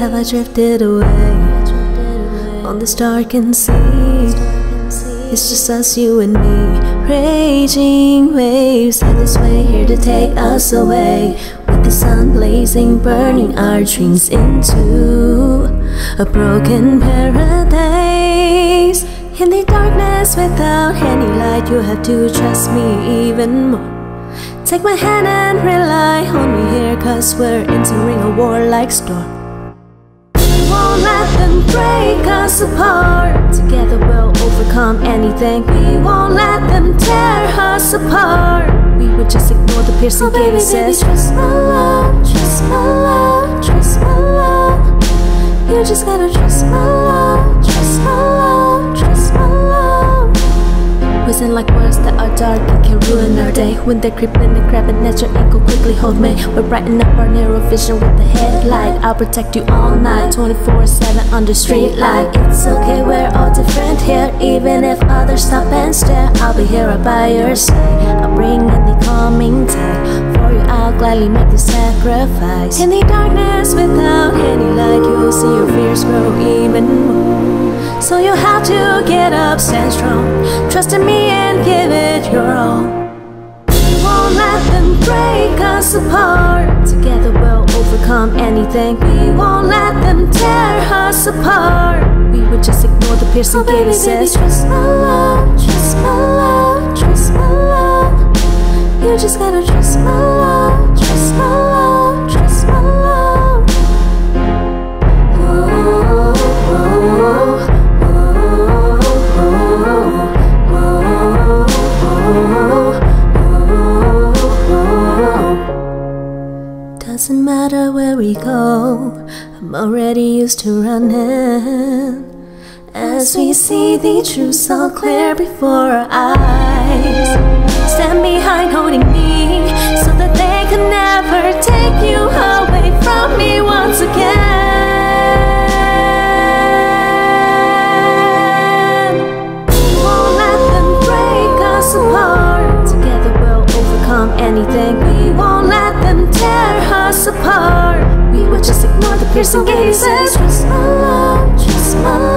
have I drifted away on this darkened sea? It's just us, you and me, raging waves head this way, here to take us away. With the sun blazing, burning our dreams into a broken paradise. In the darkness, without any light, you have to trust me even more. Take my hand and rely on me here Cause we're entering a warlike storm break us apart. Together we'll overcome anything. We won't let them tear us apart. We would just ignore the piercing oh, baby, baby, trust my love, trust my love, trust my love. You just gotta trust my love, trust my love, trust my love. Wasn't like words that are dark and our day When they're creeping and grabbing at your ankle, quickly hold me. We're brighten up our narrow vision with the headlight. I'll protect you all night, 24-7 under street light. It's okay, we're all different here Even if others stop and stare. I'll be here right by your side. I'll bring in the calming tide. For you, I'll gladly make the sacrifice. In the darkness without any light You'll see your fears grow even more. So you have to get up, stand strong. Trust in me and give it your all break us apart. Together we'll overcome anything. We won't let them tear us apart. We would just ignore the piercing oh, baby, baby, trust my love, trust my love, trust my love. You just gotta trust my love, matter where we go, I'm already used to running. As we see the truth all clear before our eyes, stand behind holding me so that they can never take you away from me once again. We won't let them break us apart. Together we'll overcome anything. Here's some kisses. Twist my love, Just my love.